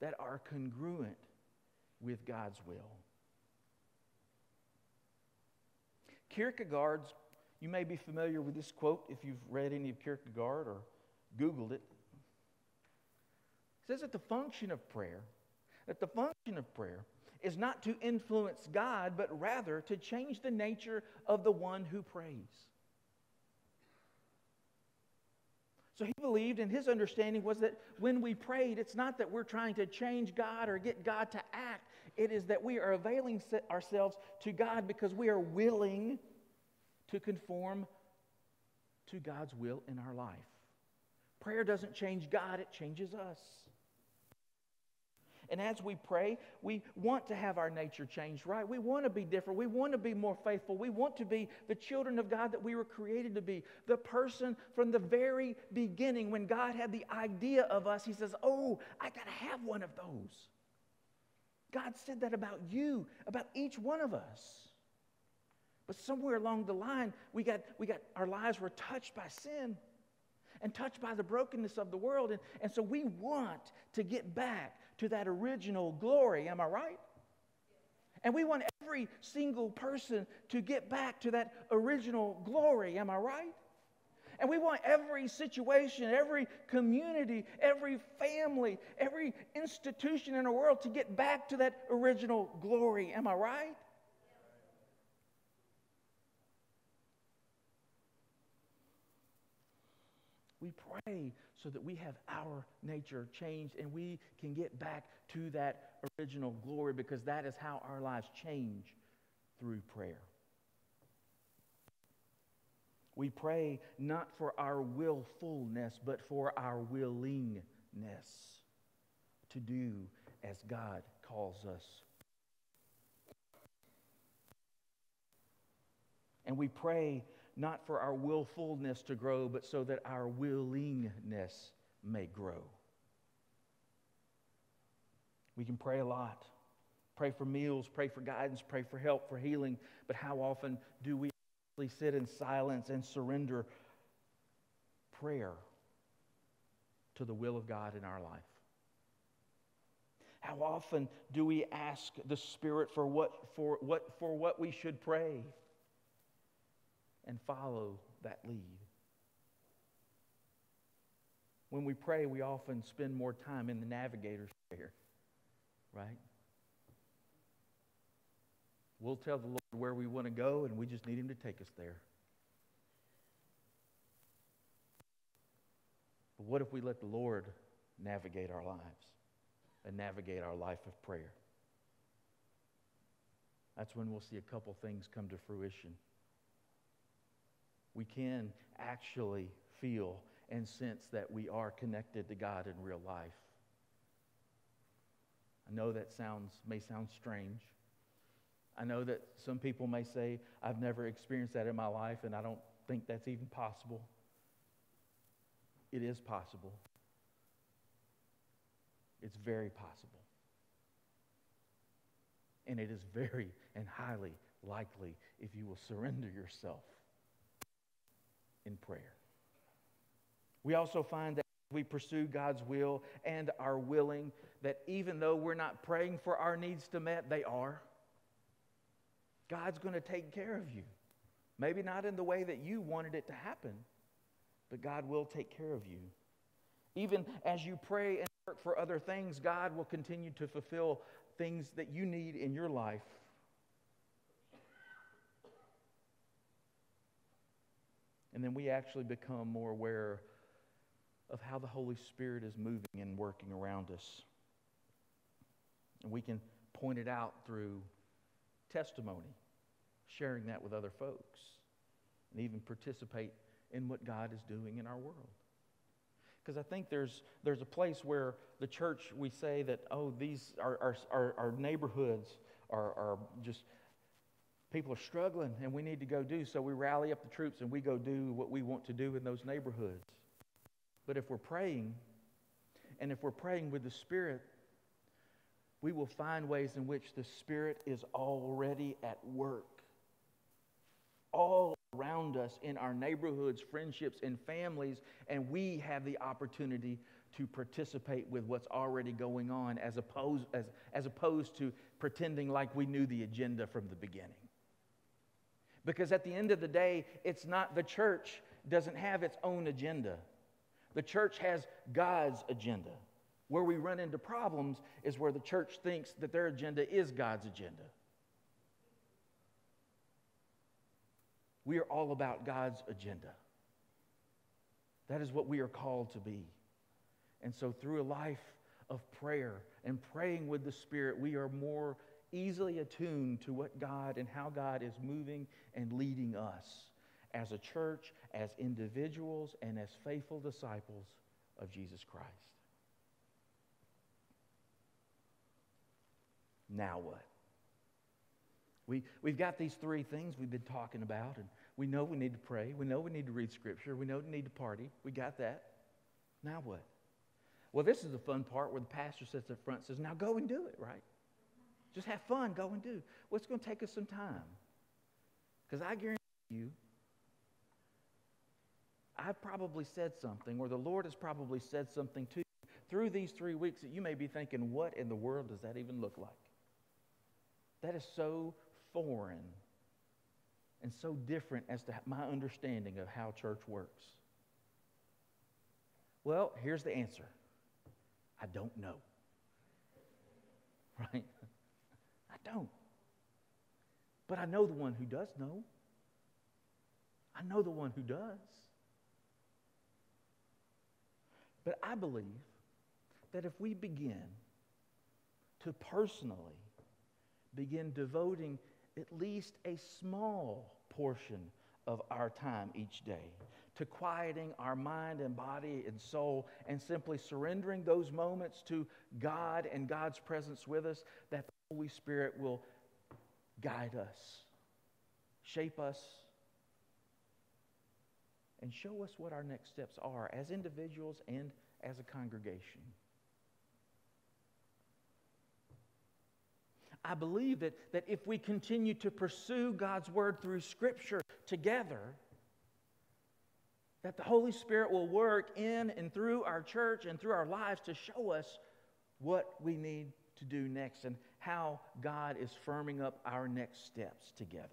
A: that are congruent with God's will. Kierkegaard's, you may be familiar with this quote if you've read any of Kierkegaard or Googled it. It says that the function of prayer, that the function of prayer is not to influence God, but rather to change the nature of the one who prays. So he believed, and his understanding was that when we prayed, it's not that we're trying to change God or get God to act. It is that we are availing ourselves to God because we are willing to conform to God's will in our life. Prayer doesn't change God, it changes us. And as we pray, we want to have our nature changed, right? We want to be different. We want to be more faithful. We want to be the children of God that we were created to be. The person from the very beginning, when God had the idea of us, He says, Oh, I got to have one of those. God said that about you, about each one of us. But somewhere along the line, we got, we got our lives were touched by sin and touched by the brokenness of the world. And, and so we want to get back to that original glory. Am I right? And we want every single person to get back to that original glory. Am I right? And we want every situation, every community, every family, every institution in the world to get back to that original glory. Am I right? We pray so that we have our nature changed and we can get back to that original glory because that is how our lives change through prayer. We pray not for our willfulness, but for our willingness to do as God calls us. And we pray not for our willfulness to grow, but so that our willingness may grow. We can pray a lot. Pray for meals, pray for guidance, pray for help, for healing. But how often do we sit in silence and surrender prayer to the will of God in our life? How often do we ask the Spirit for what, for what, for what we should pray? And follow that lead. When we pray, we often spend more time in the navigator's chair, right? We'll tell the Lord where we want to go, and we just need Him to take us there. But what if we let the Lord navigate our lives and navigate our life of prayer? That's when we'll see a couple things come to fruition we can actually feel and sense that we are connected to God in real life. I know that sounds may sound strange. I know that some people may say, I've never experienced that in my life, and I don't think that's even possible. It is possible. It's very possible. And it is very and highly likely if you will surrender yourself in prayer. We also find that we pursue God's will and are willing that even though we're not praying for our needs to met, they are. God's going to take care of you. Maybe not in the way that you wanted it to happen, but God will take care of you. Even as you pray and work for other things, God will continue to fulfill things that you need in your life And then we actually become more aware of how the Holy Spirit is moving and working around us. And we can point it out through testimony, sharing that with other folks, and even participate in what God is doing in our world. Because I think there's, there's a place where the church, we say that, oh, these, our, our, our, neighborhoods are, are just people are struggling and we need to go do. So we rally up the troops and we go do what we want to do in those neighborhoods. But if we're praying, and if we're praying with the Spirit, we will find ways in which the Spirit is already at work. all around us in our neighborhoods, friendships, and families, and we have the opportunity to participate with what's already going on as opposed, as, as opposed to pretending like we knew the agenda from the beginning. Because at the end of the day, it's not the church doesn't have its own agenda. The church has God's agenda. Where we run into problems is where the church thinks that their agenda is God's agenda. We are all about God's agenda. That is what we are called to be. And so, through a life of prayer and praying with the Spirit, we are more easily attuned to what God and how God is moving and leading us as a church, as individuals, and as faithful disciples of Jesus Christ. Now what? We, we've got these three things we've been talking about, and we know we need to pray. We know we need to read Scripture. We know we need to party. We got that. Now what? Well, this is the fun part where the pastor sits up front and says, Now go and do it, right? Just have fun, go and do. Well, it's going to take us some time. Because I guarantee you, I've probably said something, or the Lord has probably said something to you through these three weeks that you may be thinking, what in the world does that even look like? That is so foreign and so different as to my understanding of how church works. Well, here's the answer I don't know. Right? Don't. But I know the one who does know. I know the one who does. But I believe that if we begin to personally begin devoting at least a small portion of our time each day to quieting our mind and body and soul and simply surrendering those moments to God and God's presence with us, that the Holy Spirit will guide us, shape us, and show us what our next steps are as individuals and as a congregation. I believe that, that if we continue to pursue God's word through Scripture together, that the Holy Spirit will work in and through our church and through our lives to show us what we need to do next and how God is firming up our next steps together.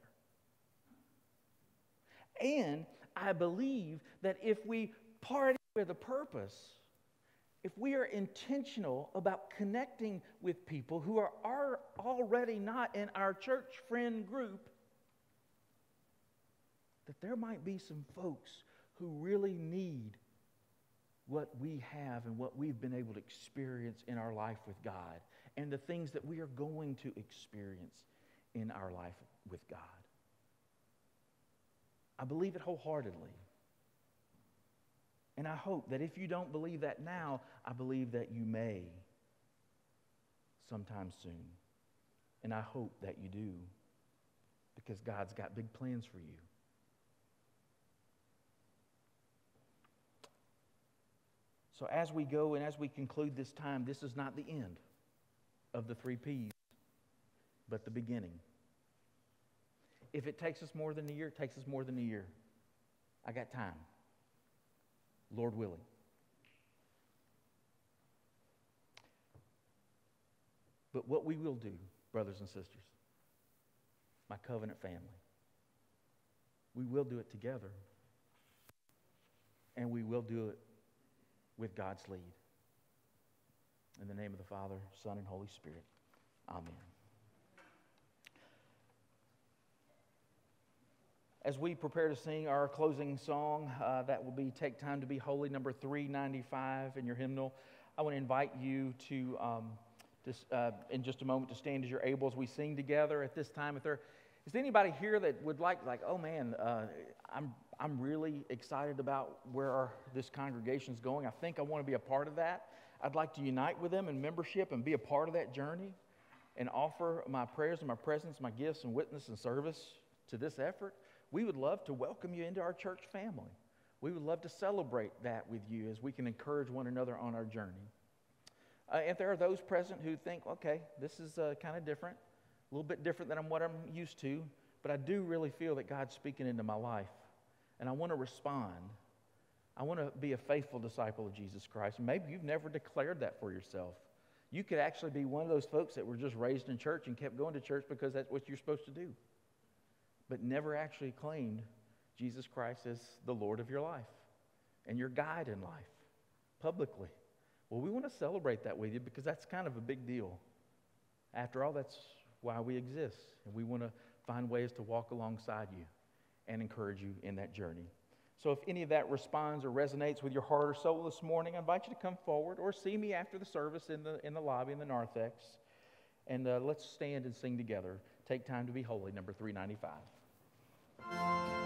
A: And I believe that if we party with a purpose, if we are intentional about connecting with people who are, are already not in our church friend group, that there might be some folks who really need what we have and what we've been able to experience in our life with God and the things that we are going to experience in our life with God. I believe it wholeheartedly. And I hope that if you don't believe that now, I believe that you may sometime soon. And I hope that you do because God's got big plans for you. So, as we go and as we conclude this time, this is not the end of the three P's, but the beginning. If it takes us more than a year, it takes us more than a year. I got time. Lord willing. But what we will do, brothers and sisters, my covenant family, we will do it together. And we will do it with God's lead. In the name of the Father, Son, and Holy Spirit. Amen. As we prepare to sing our closing song, uh, that will be Take Time to Be Holy, number 395 in your hymnal. I want to invite you to, um, to uh, in just a moment, to stand as you're able as we sing together at this time. If there is anybody here that would like, like, oh man, uh, I'm, I'm really excited about where our, this congregation is going. I think I want to be a part of that. I'd like to unite with them in membership and be a part of that journey and offer my prayers and my presence, my gifts and witness and service to this effort we would love to welcome you into our church family. We would love to celebrate that with you as we can encourage one another on our journey. Uh, if there are those present who think, okay, this is uh, kind of different, a little bit different than what I'm used to, but I do really feel that God's speaking into my life, and I want to respond. I want to be a faithful disciple of Jesus Christ. Maybe you've never declared that for yourself. You could actually be one of those folks that were just raised in church and kept going to church because that's what you're supposed to do, but never actually claimed Jesus Christ as the Lord of your life and your guide in life publicly. Well, we want to celebrate that with you because that's kind of a big deal. After all, that's why we exist, and we want to find ways to walk alongside you and encourage you in that journey. So, if any of that responds or resonates with your heart or soul this morning, I invite you to come forward or see me after the service in the, in the lobby in the narthex. And uh, let's stand and sing together. Take time to be holy, number 395.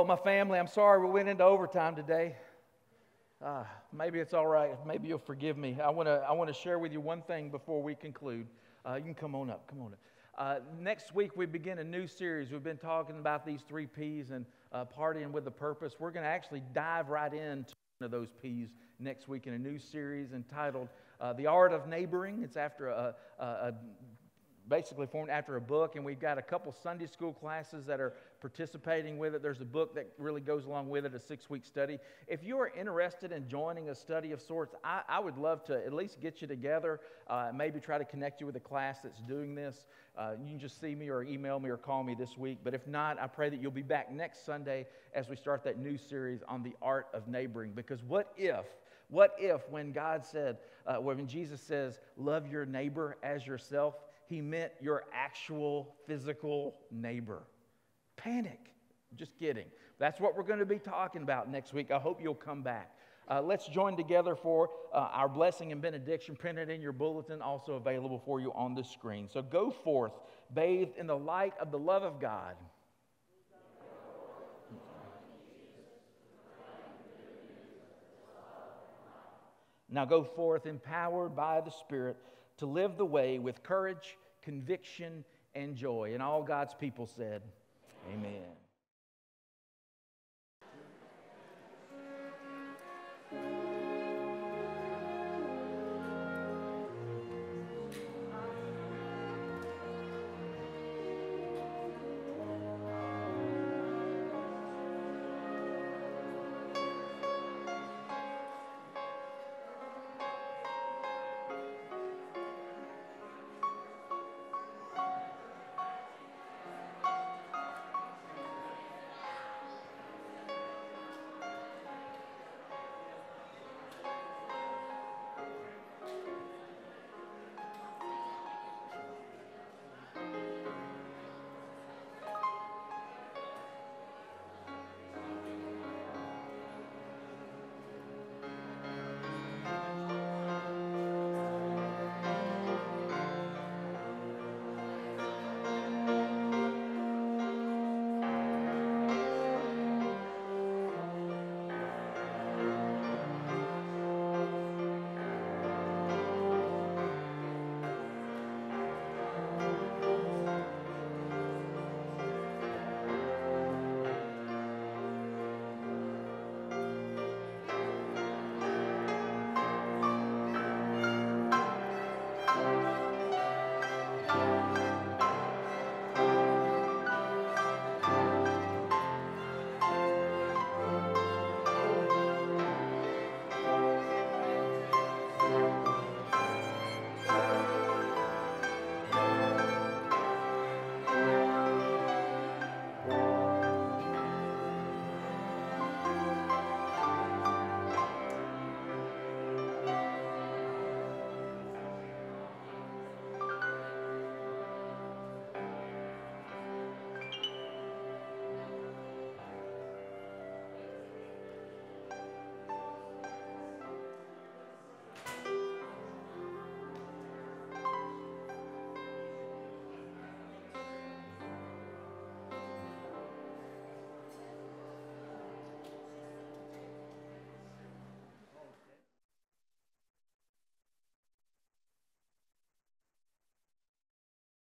A: Oh, my family, I'm sorry we went into overtime today. Uh, maybe it's all right. Maybe you'll forgive me. I want to I wanna share with you one thing before we conclude. Uh, you can come on up. Come on up. Uh, next week, we begin a new series. We've been talking about these three P's and uh, partying with a purpose. We're going to actually dive right into one of those P's next week in a new series entitled uh, The Art of Neighboring. It's after a, a, a basically formed after a book, and we've got a couple Sunday school classes that are participating with it. There's a book that really goes along with it, a six week study. If you are interested in joining a study of sorts, I, I would love to at least get you together, uh, maybe try to connect you with a class that's doing this. Uh, you can just see me or email me or call me this week. But if not, I pray that you'll be back next Sunday as we start that new series on the art of neighboring. Because what if? What if, when God said, uh, when Jesus says, love your neighbor as yourself, he meant your actual physical neighbor. Panic. Just kidding. That's what we're going to be talking about next week. I hope you'll come back. Uh, let's join together for uh, our blessing and benediction printed in your bulletin, also available for you on the screen. So go forth, bathed in the light of the love of God. Now go forth empowered by the Spirit to live the way with courage, conviction, and joy. And all God's people said, Amen.